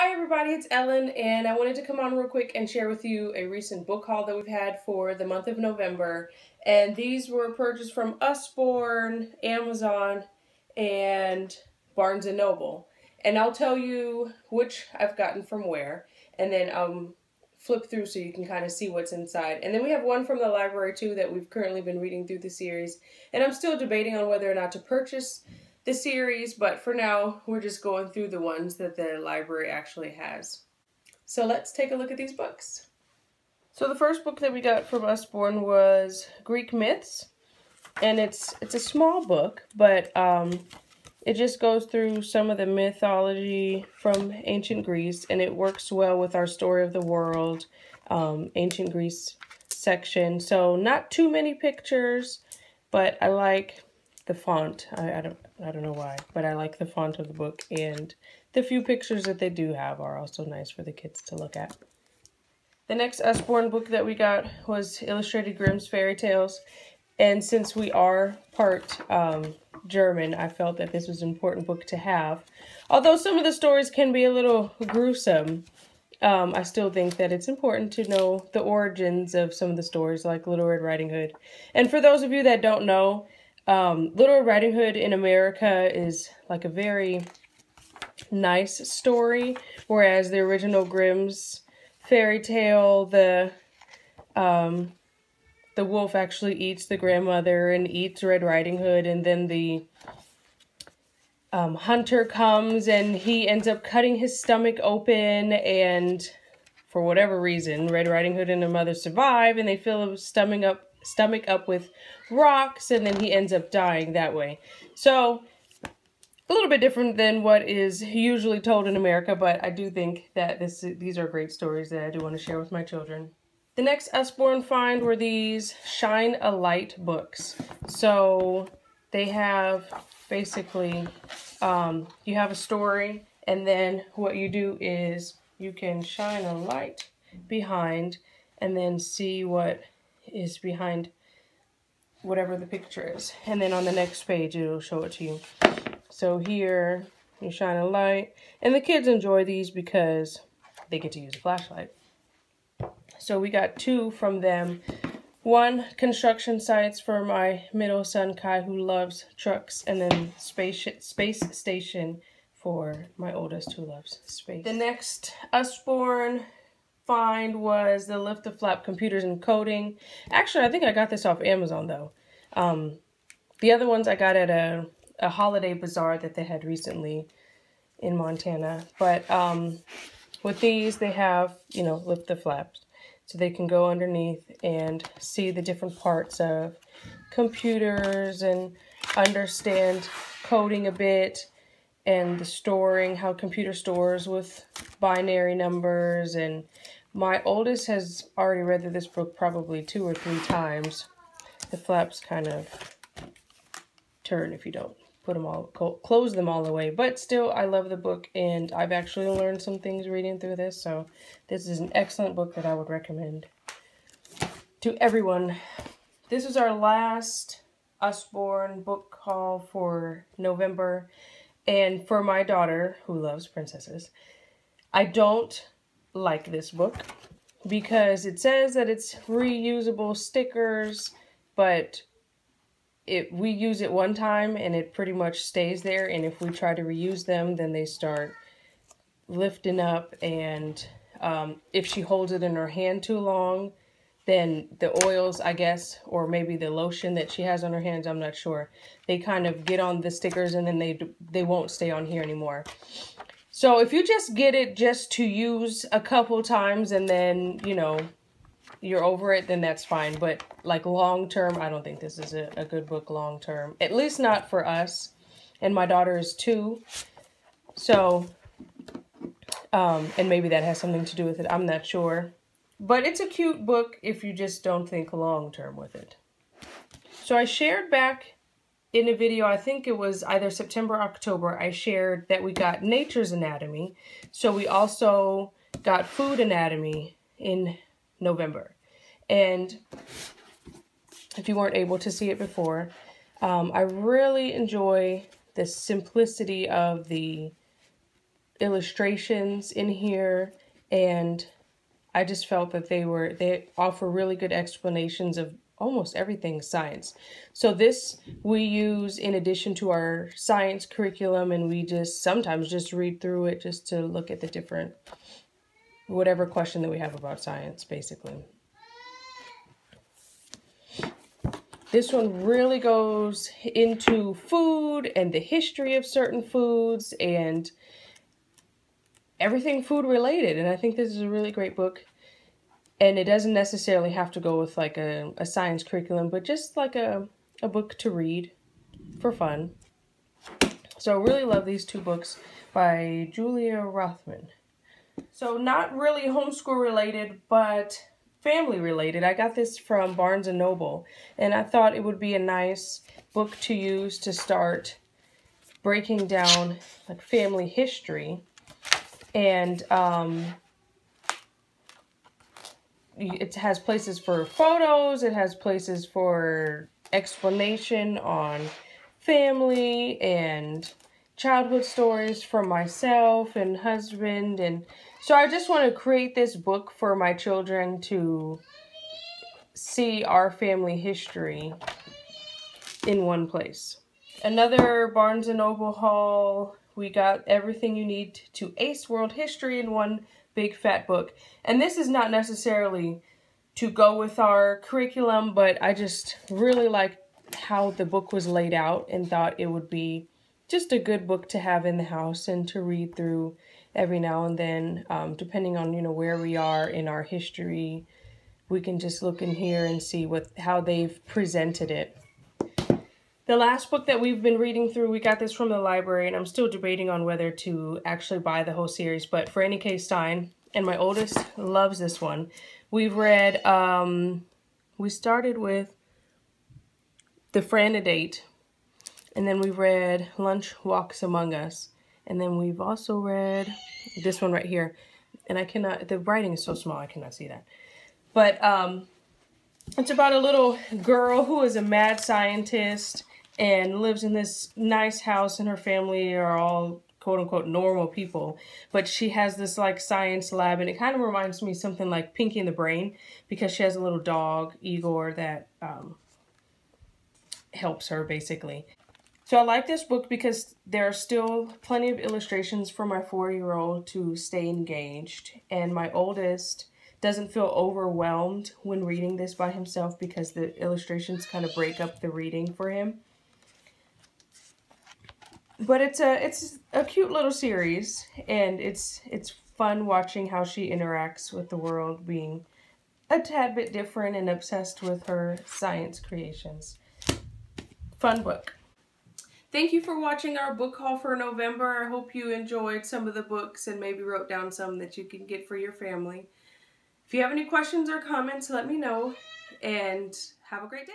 Hi everybody, it's Ellen and I wanted to come on real quick and share with you a recent book haul that we've had for the month of November. And these were purchased from Usborne, Amazon, and Barnes & Noble. And I'll tell you which I've gotten from where and then um flip through so you can kind of see what's inside. And then we have one from the library too that we've currently been reading through the series. And I'm still debating on whether or not to purchase the series, but for now, we're just going through the ones that the library actually has. So let's take a look at these books. So the first book that we got from Usborne was Greek Myths, and it's it's a small book, but um, it just goes through some of the mythology from ancient Greece, and it works well with our story of the world, um, ancient Greece section. So not too many pictures, but I like the font. I, I don't I don't know why, but I like the font of the book and the few pictures that they do have are also nice for the kids to look at. The next Usborne book that we got was Illustrated Grimm's Fairy Tales. And since we are part um, German, I felt that this was an important book to have. Although some of the stories can be a little gruesome, um, I still think that it's important to know the origins of some of the stories, like Little Red Riding Hood. And for those of you that don't know, um, Little Riding Hood in America is like a very nice story, whereas the original Grimm's fairy tale, the um, the wolf actually eats the grandmother and eats Red Riding Hood, and then the um, hunter comes and he ends up cutting his stomach open, and for whatever reason, Red Riding Hood and her mother survive, and they fill his stomach up stomach up with rocks and then he ends up dying that way. So a little bit different than what is usually told in America, but I do think that this these are great stories that I do want to share with my children. The next Usborne find were these Shine a Light books. So they have basically, um, you have a story and then what you do is you can shine a light behind and then see what is behind whatever the picture is. And then on the next page, it'll show it to you. So here, you shine a light. And the kids enjoy these because they get to use a flashlight. So we got two from them. One, construction sites for my middle son, Kai, who loves trucks. And then space, space station for my oldest, who loves space. The next, Usborne find was the Lift the Flap Computers and Coding. Actually, I think I got this off Amazon, though. Um, the other ones I got at a, a holiday bazaar that they had recently in Montana. But um, with these, they have, you know, lift the flaps. So they can go underneath and see the different parts of computers and understand coding a bit and the storing, how computer stores with binary numbers and my oldest has already read this book probably two or three times. The flaps kind of turn if you don't put them all, close them all the way. But still, I love the book, and I've actually learned some things reading through this. So this is an excellent book that I would recommend to everyone. This is our last Usborne book haul for November. And for my daughter, who loves princesses, I don't like this book because it says that it's reusable stickers, but it we use it one time and it pretty much stays there. And if we try to reuse them then they start lifting up. And um, if she holds it in her hand too long then the oils I guess or maybe the lotion that she has on her hands I'm not sure. They kind of get on the stickers and then they they won't stay on here anymore so if you just get it just to use a couple times and then, you know, you're over it, then that's fine. But like long term, I don't think this is a, a good book long term. At least not for us. And my daughter is two. So, um, and maybe that has something to do with it. I'm not sure. But it's a cute book if you just don't think long term with it. So I shared back in a video, I think it was either September or October, I shared that we got Nature's Anatomy. So we also got Food Anatomy in November. And if you weren't able to see it before, um, I really enjoy the simplicity of the illustrations in here and I just felt that they were they offer really good explanations of almost everything science. So this we use in addition to our science curriculum and we just sometimes just read through it just to look at the different whatever question that we have about science basically. This one really goes into food and the history of certain foods and everything food related. And I think this is a really great book. And it doesn't necessarily have to go with like a, a science curriculum, but just like a, a book to read for fun. So really love these two books by Julia Rothman. So not really homeschool related, but family related. I got this from Barnes & Noble, and I thought it would be a nice book to use to start breaking down like family history. And um, it has places for photos, it has places for explanation on family and childhood stories from myself and husband and so I just want to create this book for my children to see our family history in one place. Another Barnes & Noble haul. We got everything you need to ace world history in one big fat book. And this is not necessarily to go with our curriculum, but I just really liked how the book was laid out and thought it would be just a good book to have in the house and to read through every now and then, um, depending on, you know, where we are in our history. We can just look in here and see what how they've presented it. The last book that we've been reading through, we got this from the library, and I'm still debating on whether to actually buy the whole series, but Franny K. Stein, and my oldest loves this one. We've read, um, we started with The Frandidate, and then we've read Lunch Walks Among Us. And then we've also read this one right here. And I cannot, the writing is so small, I cannot see that. But um, it's about a little girl who is a mad scientist and lives in this nice house and her family are all quote unquote normal people. But she has this like science lab and it kind of reminds me something like Pinky in the Brain because she has a little dog, Igor, that um, helps her basically. So I like this book because there are still plenty of illustrations for my four-year-old to stay engaged. And my oldest doesn't feel overwhelmed when reading this by himself because the illustrations kind of break up the reading for him. But it's a it's a cute little series and it's it's fun watching how she interacts with the world being a tad bit different and obsessed with her science creations. Fun book. Thank you for watching our book haul for November. I hope you enjoyed some of the books and maybe wrote down some that you can get for your family. If you have any questions or comments, let me know and have a great day.